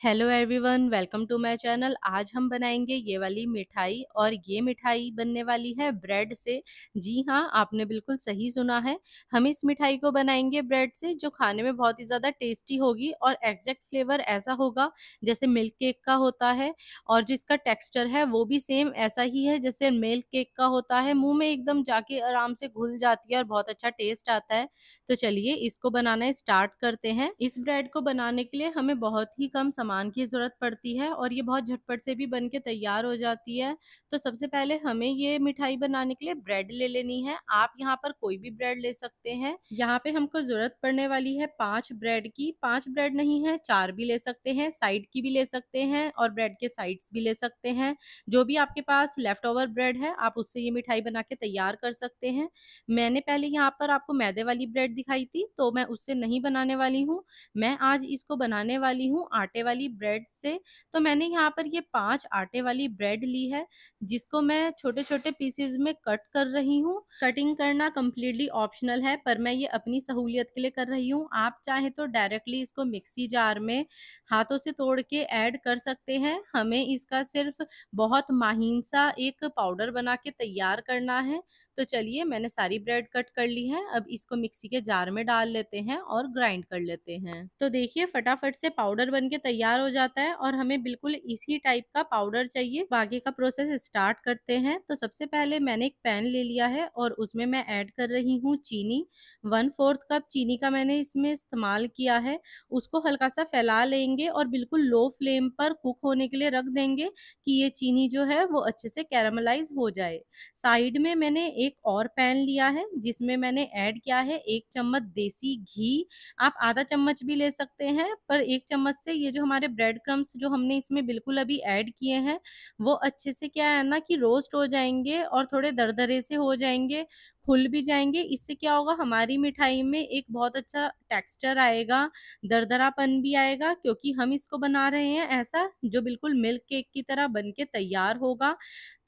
Hello everyone, welcome to my channel. आज हम बनाएँगे ये वाली मिठाई और ये मिठाई बनने वाली है ब्रेड से। जी हाँ आपने बिल्कुल सही सुना है। हम इस मिठाई को बनाएँगे ब्रेड से, जो खाने में बहुत ही ज़्यादा टेस्टी होगी और एग्जैक्ट फ्लेवर ऐसा होगा जैसे मिल्क केक का होता है और जो इसका टेक्स्चर है वो भी सेम ऐसा ही है जैसे मिल्क केक का होता है। मुँह में एकदम जाके आराम से घुल जाती है और बहुत अच्छा टेस्ट आता है। तो चलिए इसको बनाना स्टार्ट करते हैं। इस ब्रेड को बनाने के लिए हमें बहुत ही कम की ज़रूरत पड़ती है और ये बहुत झटपट से भी बन के तैयार हो जाती है। तो सबसे पहले हमें ये मिठाई बनाने के लिए ब्रेड ले लेनी है। आप यहाँ पर कोई भी ब्रेड ले सकते हैं। यहाँ पे हमको ज़रूरत पड़ने वाली है पाँच ब्रेड की। पाँच ब्रेड नहीं है, चार भी ले सकते हैं, साइड की भी ले सकते हैं और ब्रेड के साइड्स भी ले सकते हैं। जो भी आपके पास लेफ़्ट ओवर ब्रेड है, आप उससे ये मिठाई बना के तैयार कर सकते हैं। मैंने पहले यहाँ पर आपको मैदे वाली ब्रेड दिखाई थी तो मैं उससे नहीं बनाने वाली हूँ। मैं आज इसको बनाने वाली हूँ आटे वाली ब्रेड से तो मैंने यहाँ पर ये पाँच आटे वाली ब्रेड ली है, जिसको मैं छोटे छोटे पीसेज में कट कर रही हूँ। कटिंग करना कम्प्लीटली ऑप्शनल है, पर मैं ये अपनी सहूलियत के लिए कर रही हूँ। आप चाहे तो डायरेक्टली इसको मिक्सी जार में हाथों से तोड़ के ऐड कर सकते हैं। हमें इसका सिर्फ़ बहुत माहीन सा एक पाउडर बना के तैयार करना है। तो चलिए मैंने सारी ब्रेड कट कर ली है, अब इसको मिक्सी के जार में डाल लेते हैं और ग्राइंड कर लेते हैं। तो देखिए फटाफट से पाउडर बन के तैयार हो जाता है और हमें बिल्कुल इसी टाइप का पाउडर चाहिए। बाकी का प्रोसेस स्टार्ट करते हैं। तो सबसे पहले मैंने एक पैन ले लिया है और उसमें मैं ऐड कर रही हूँ चीनी। वन फोर्थ कप चीनी का मैंने इसमें इस्तेमाल किया है। उसको हल्का सा फैला लेंगे और बिल्कुल लो फ्लेम पर कुक होने के लिए रख देंगे कि ये चीनी जो है वो अच्छे से कैरामलाइज हो जाए। साइड में मैंने एक एक और पैन लिया है, जिसमें मैंने ऐड किया है एक चम्मच देसी घी। आप आधा चम्मच भी ले सकते हैं, पर एक चम्मच से ये जो हमारे ब्रेड क्रम्स जो हमने इसमें बिल्कुल अभी ऐड किए हैं, वो अच्छे से क्या है ना कि रोस्ट हो जाएँगे और थोड़े दरदरे से हो जाएँगे। खुल भी जाएँगे। इससे क्या होगा, हमारी मिठाई में एक बहुत अच्छा टेक्सचर आएगा, दरदरापन भी आएगा, क्योंकि हम इसको बना रहे हैं ऐसा जो बिल्कुल मिल्क केक की तरह बन के तैयार होगा।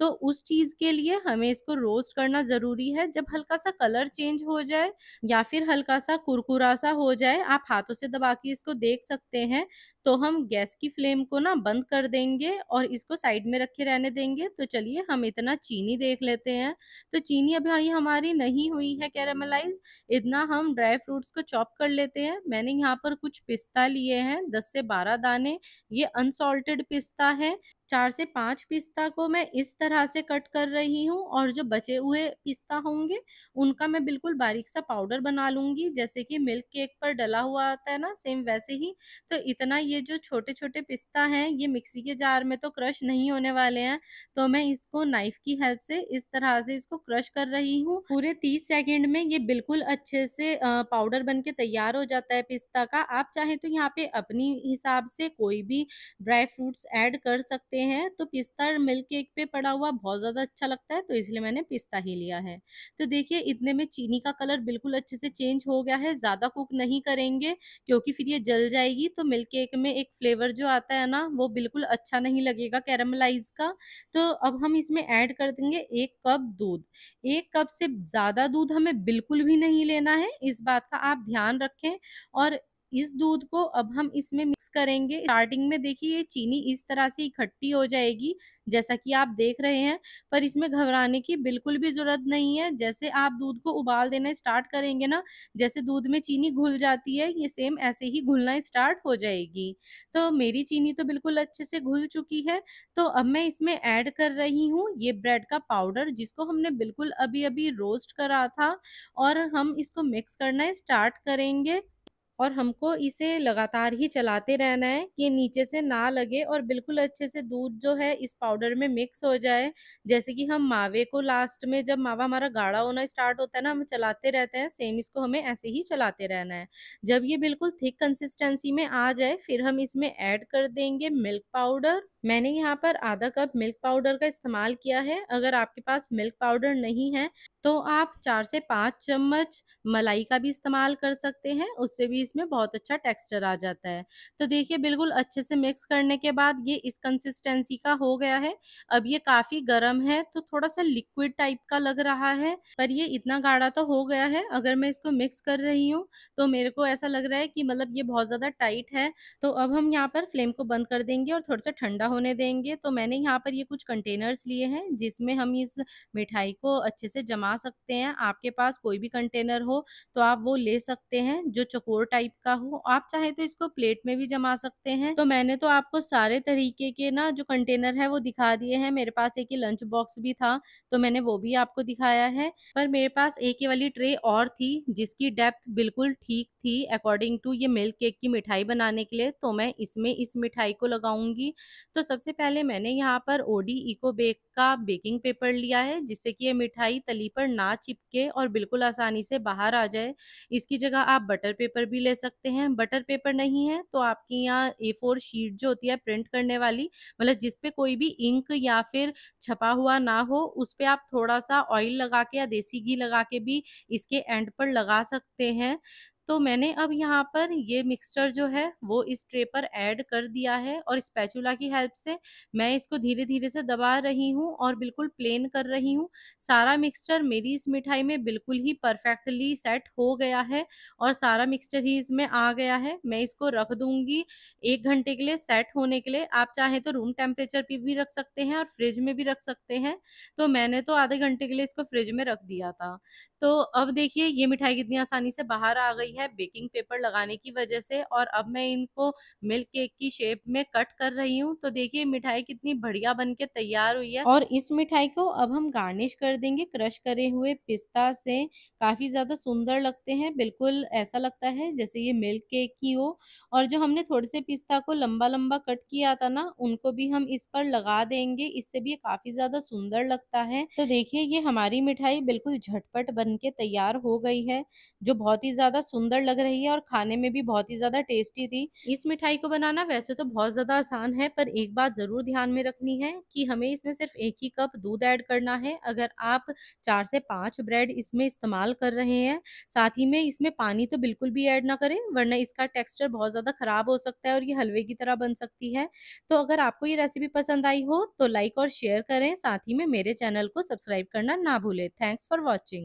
तो उस चीज़ के लिए हमें इसको रोस्ट करना ज़रूरी है। जब हल्का सा कलर चेंज हो जाए या फिर हल्का सा कुरकुरा सा हो जाए, आप हाथों से दबा के इसको देख सकते हैं। तो हम गैस की फ्लेम को ना बंद कर देंगे और इसको साइड में रखे रहने देंगे। तो चलिए हम इतना चीनी देख लेते हैं। तो चीनी अभी हमारी नहीं हुई है कैरामलाइज। इतना हम ड्राई फ्रूट्स को चॉप कर लेते हैं। मैंने यहाँ पर कुछ पिस्ता लिए हैं, दस से बारह दाने। ये अनसॉल्टेड पिस्ता है। चार से पाँच पिस्ता को मैं इस तरह से कट कर रही हूँ और जो बचे हुए पिस्ता होंगे, उनका मैं बिल्कुल बारीक सा पाउडर बना लूँगी, जैसे कि मिल्क केक पर डला हुआ आता है ना, सेम वैसे ही। तो इतना ये जो छोटे छोटे पिस्ता हैं, ये मिक्सी के जार में तो क्रश नहीं होने वाले हैं तो मैं इसको नाइफ की हेल्प से इस तरह से इसको क्रश कर रही हूँ। पूरे तीस सेकेंड में ये बिल्कुल अच्छे से पाउडर बन के तैयार हो जाता है पिस्ता का। आप चाहे तो यहाँ पे अपनी हिसाब से कोई भी ड्राई फ्रूट्स ऐड कर सकते तो पिस्ता मिल्क केक पे पड़ा हुआ बहुत ज़्यादा अच्छा लगता है तो इसलिए मैंने पिस्ता ही लिया है। तो देखिए, इतने में चीनी का कलर बिल्कुल अच्छे से चेंज हो गया है, ज़्यादा कुक नहीं करेंगे, क्योंकि फिर ये जल जाएगी तो मिल्क केक में एक फ्लेवर जो आता है ना, वो बिल्कुल अच्छा नहीं लगेगा कैरमलाइज का। तो अब हम इसमें ऐड कर देंगे एक कप दूध। एक कप से ज़्यादा दूध हमें बिल्कुल भी नहीं लेना है, इस बात का आप ध्यान रखें और इस दूध को अब हम इसमें मिक्स करेंगे। स्टार्टिंग में देखिए, ये चीनी इस तरह से इकट्ठी हो जाएगी, जैसा कि आप देख रहे हैं, पर इसमें घबराने की बिल्कुल भी ज़रूरत नहीं है। जैसे आप दूध को उबाल देना स्टार्ट करेंगे ना, जैसे दूध में चीनी घुल जाती है, ये सेम ऐसे ही घुलना स्टार्ट हो जाएगी। तो मेरी चीनी तो बिल्कुल अच्छे से घुल चुकी है तो अब मैं इसमें ऐड कर रही हूँ ये ब्रेड का पाउडर जिसको हमने बिल्कुल अभी अभी रोस्ट करा था, और हम इसको मिक्स करना स्टार्ट करेंगे। और हमको इसे लगातार ही चलाते रहना है, कि नीचे से ना लगे और बिल्कुल अच्छे से दूध जो है इस पाउडर में मिक्स हो जाए। जैसे कि हम मावे को लास्ट में जब मावा हमारा गाढ़ा होना स्टार्ट होता है ना, हम चलाते रहते हैं, सेम इसको हमें ऐसे ही चलाते रहना है। जब ये बिल्कुल थिक कंसिस्टेंसी में आ जाए, फिर हम इसमें ऐड कर देंगे मिल्क पाउडर। मैंने यहाँ पर आधा कप मिल्क पाउडर का इस्तेमाल किया है। अगर आपके पास मिल्क पाउडर नहीं है तो आप चार से पाँच चम्मच मलाई का भी इस्तेमाल कर सकते हैं, उससे भी इसमें बहुत अच्छा टेक्सचर आ जाता है। तो देखिए बिल्कुल अच्छे से मिक्स करने के बाद ये इस कंसिस्टेंसी का हो गया है। अब ये काफ़ी गरम है तो थोड़ा-सा लिक्विड टाइप का लग रहा है, पर ये इतना गाढ़ा तो हो गया है। अगर मैं इसको मिक्स कर रही हूँ, तो मेरे को ऐसा लग रहा है कि मतलब ये बहुत ज़्यादा टाइट है। तो अब हम यहाँ पर फ्लेम को बंद कर देंगे और थोड़ा-सा ठंडा होने देंगे। तो मैंने यहाँ पर ये कुछ कंटेनर्स लिए हैं, जिसमें हम इस मिठाई को अच्छे से जमा सकते हैं। आपके पास कोई भी कंटेनर हो, तो आप वो ले सकते हैं, जो चौकोर टाइप का हो। आप चाहे तो इसको प्लेट में भी जमा सकते हैं। तो मैंने तो आपको सारे तरीके के ना जो कंटेनर है, वो दिखा दिए हैं। मेरे पास एक ये लंच बॉक्स भी था, तो मैंने वो भी आपको दिखाया है। पर मेरे पास एक ये वाली ट्रे और थी, जिसकी डेप्थ बिल्कुल ठीक थी अकॉर्डिंग टू ये मिल्क केक की मिठाई बनाने के लिए, तो मैं इसमें इस मिठाई को लगाऊँगी तो सबसे पहले मैंने यहाँ पर ओडी इको बेक का बेकिंग पेपर लिया है, जिससे कि ये मिठाई तली पर ना चिपके और बिल्कुल आसानी से बाहर आ जाए। इसकी जगह आप बटर पेपर भी ले सकते हैं। बटर पेपर नहीं है, तो आपकी यहाँ ए फोर शीट जो होती है प्रिंट करने वाली, मतलब जिसपे कोई भी इंक या फिर छपा हुआ ना हो, उस पर आप थोड़ा-सा ऑयल लगा के या देसी घी लगा के भी इसके एंड पर लगा सकते हैं। तो मैंने अब यहाँ पर ये मिक्सचर जो है, वो इस ट्रे पर ऐड कर दिया है और स्पैचुला की हेल्प से मैं इसको धीरे-धीरे से दबा रही हूँ और बिल्कुल प्लेन कर रही हूँ। सारा मिक्सचर मेरी इस मिठाई में बिल्कुल ही परफेक्टली सेट हो गया है और सारा मिक्सचर ही इसमें आ गया है। मैं इसको रख दूँगी एक घंटे के लिए सेट होने के लिए। आप चाहें तो रूम टेम्परेचर पर भी रख सकते हैं और फ्रिज में भी रख सकते हैं। तो मैंने तो आधे घंटे के लिए इसको फ्रिज में रख दिया था। तो अब देखिए ये मिठाई कितनी आसानी से बाहर आ गई है बेकिंग पेपर लगाने की वजह से और अब मैं इनको मिल्क केक की शेप में कट कर रही हूँ। तो देखिए मिठाई कितनी बढ़िया बन के तैयार हुई है और इस मिठाई को अब हम गार्निश कर देंगे क्रश करे हुए पिस्ता से। काफ़ी ज़्यादा सुंदर लगते हैं, बिल्कुल ऐसा लगता है जैसे ये मिल्क केक ही हो और जो हमने थोड़े से पिस्ता को लंबा-लंबा कट किया था ना, उनको भी हम इस पर लगा देंगे। इससे भी काफ़ी ज़्यादा सुंदर लगता है। तो देखिए ये हमारी मिठाई बिल्कुल झटपट बन के तैयार हो गई है, जो बहुत ही ज़्यादा सुंदर लग रही है और खाने में भी बहुत ही ज़्यादा टेस्टी थी। इस मिठाई को बनाना वैसे तो बहुत ज़्यादा आसान है, पर एक बात ज़रूर ध्यान में रखनी है कि हमें इसमें सिर्फ़ 1 ही कप दूध ऐड करना है। अगर आप चार से 5 ब्रेड इसमें इस्तेमाल कर रहे हैं, साथ ही में इसमें पानी तो बिल्कुल भी ऐड ना करें, वरना इसका टेक्सचर बहुत ज़्यादा ख़राब हो सकता है और ये हलवे की तरह बन सकती है। तो अगर आपको ये रेसिपी पसंद आई हो, तो लाइक और शेयर करें, साथ ही में मेरे चैनल को सब्सक्राइब करना ना भूलें। Thanks for watching.